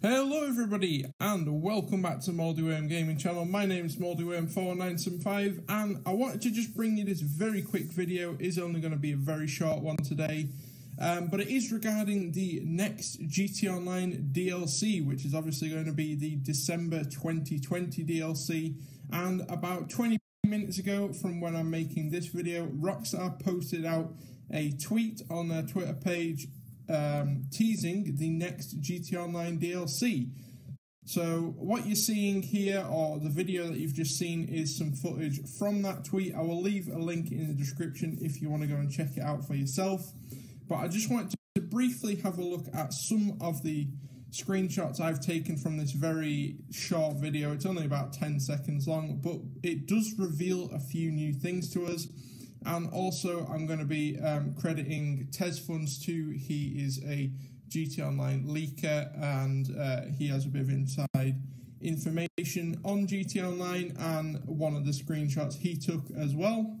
Hello everybody and welcome back to Mouldyworm Gaming Channel. My name is Mouldyworm4975 and I wanted to just bring you this very quick video. It is only going to be a very short one today. Um, but it is regarding the next GTA Online DLC, which is obviously going to be the December 2020 DLC. And about 20 minutes ago from when I'm making this video, Rockstar posted out a tweet on their Twitter page um, teasing the next GTA Online DLC. So, what you're seeing here, or the video that you've just seen, is some footage from that tweet. I will leave a link in the description if you want to go and check it out for yourself. But I just want to briefly have a look at some of the screenshots I've taken from this very short video. It's only about 10 seconds long, but it does reveal a few new things to us. And also, I'm going to be um, crediting TezFunz2. He is a GTA Online leaker and uh, he has a bit of inside information on GTA Online and one of the screenshots he took as well.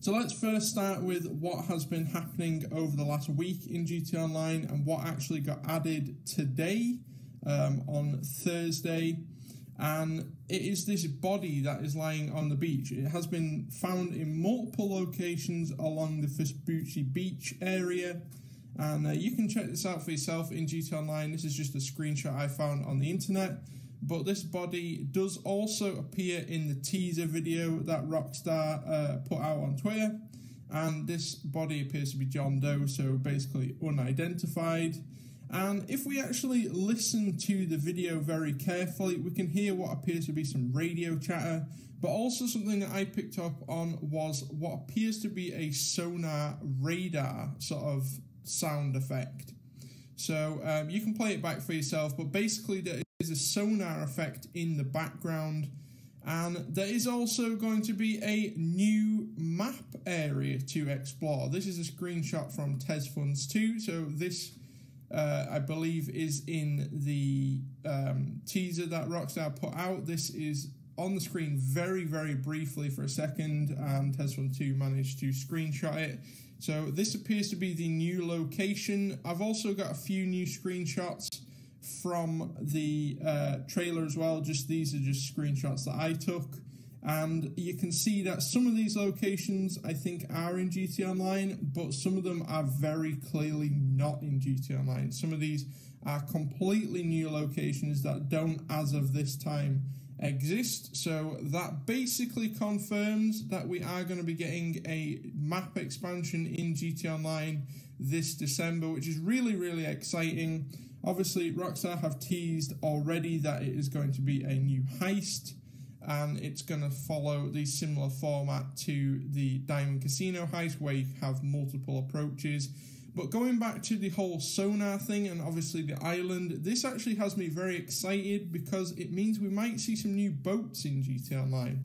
So let's first start with what has been happening over the last week in GTA Online and what actually got added today um, on Thursday and it is this body that is lying on the beach. It has been found in multiple locations along the Vespucci Beach area, and uh, you can check this out for yourself in GTA Online. This is just a screenshot I found on the internet, but this body does also appear in the teaser video that Rockstar uh, put out on Twitter, and this body appears to be John Doe, so basically unidentified. And if we actually listen to the video very carefully, we can hear what appears to be some radio chatter, but also something that I picked up on was what appears to be a sonar radar sort of sound effect. So um, you can play it back for yourself, but basically there is a sonar effect in the background. And there is also going to be a new map area to explore. This is a screenshot from TezFunz2. So this uh, I believe is in the um, teaser that Rockstar put out. This is on the screen very, very briefly for a second, and TezFunz2 managed to screenshot it. So this appears to be the new location. I've also got a few new screenshots from the uh, trailer as well. Just these are just screenshots that I took. And you can see that some of these locations I think are in GTA Online, but some of them are very clearly not in GTA Online. Some of these are completely new locations that don't, as of this time, exist. So that basically confirms that we are going to be getting a map expansion in GTA Online this December, which is really, really exciting. Obviously, Rockstar have teased already that it is going to be a new heist and it's going to follow the similar format to the Diamond Casino heist where you have multiple approaches. But going back to the whole sonar thing and obviously the island, this actually has me very excited because it means we might see some new boats in GTA Online,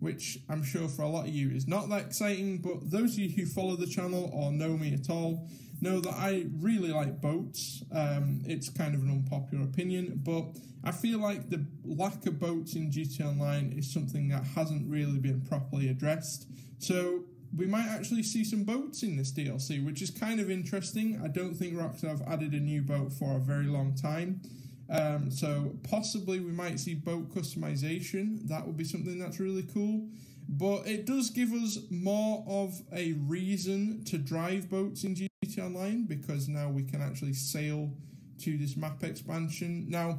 which I'm sure for a lot of you is not that exciting. But those of you who follow the channel or know me at all know that I really like boats. Um, it's kind of an unpopular opinion, but I feel like the lack of boats in GTA Online is something that hasn't really been properly addressed. So we might actually see some boats in this DLC, which is kind of interesting. I don't think Rockstar have added a new boat for a very long time. Um, so possibly we might see boat customization. That would be something that's really cool. But it does give us more of a reason to drive boats in GTA Online because now we can actually sail to this map expansion. Now,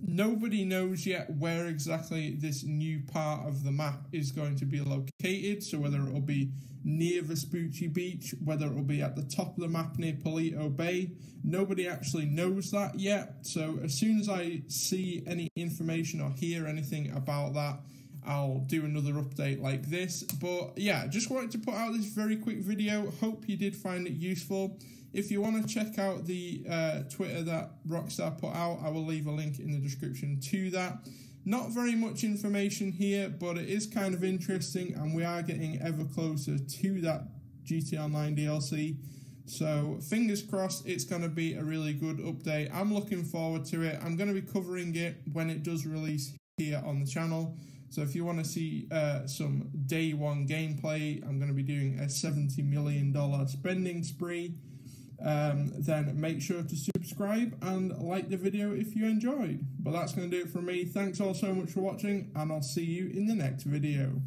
nobody knows yet where exactly this new part of the map is going to be located. So whether it will be near Vespucci Beach, whether it will be at the top of the map near Paleto Bay, nobody actually knows that yet. So as soon as I see any information or hear anything about that, I'll do another update like this. But yeah, just wanted to put out this very quick video. Hope you did find it useful. If you want to check out the uh, Twitter that Rockstar put out, I will leave a link in the description to that. Not very much information here, but it is kind of interesting, and we are getting ever closer to that GTA Online DLC. So, fingers crossed, it's going to be a really good update. I'm looking forward to it. I'm going to be covering it when it does release here on the channel. So if you want to see uh, some day one gameplay, I'm going to be doing a $70 million spending spree. Um, then make sure to subscribe and like the video if you enjoyed. But that's going to do it for me. Thanks all so much for watching, and I'll see you in the next video.